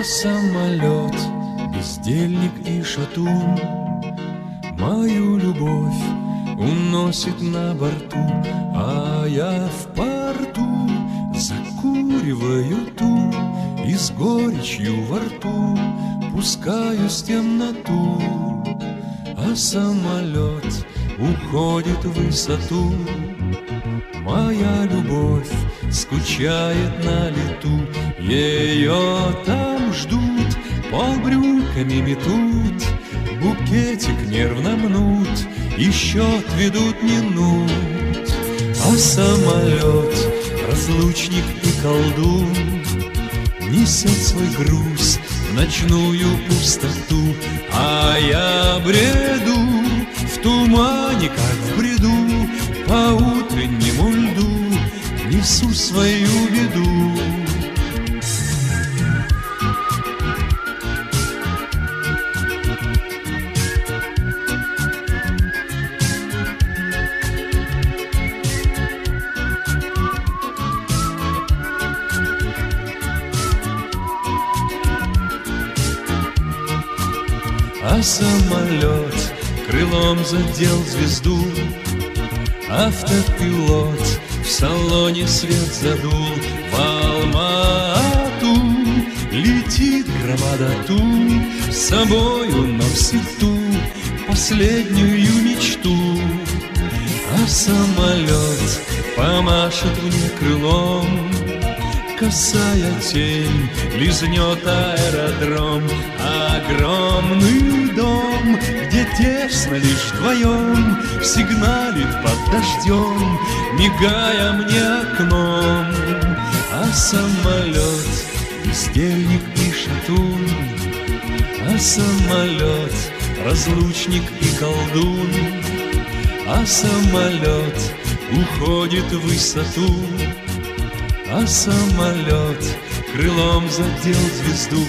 А самолет, бездельник и шатун. Мою любовь уносит на борту А я в порту закуриваю ту И с горечью во рту пускаюсь в темноту. А самолет уходит в высоту. Моя любовь скучает на лету Ее там ждут, полбрюками метут Букетик нервно мнут И счет ведут минут А самолет, разлучник и колдун Несет свой груз в ночную пустоту. А я бреду в тумане, как в бреду По утреннему льду несу свою беду А самолет крылом задел звезду. Автопилот в салоне свет задул. В Алма-Ату летит громада ту С собою носит ту последнюю мечту. А самолет помашет мне крылом Косая тень лизнет аэродром тесно лишь вдвоем Сигналит под дождем, мигая мне окном. А самолет, бездельник и шатун А самолет, разлучник и колдун. А самолет уходит в высоту. А самолет крылом задел звезду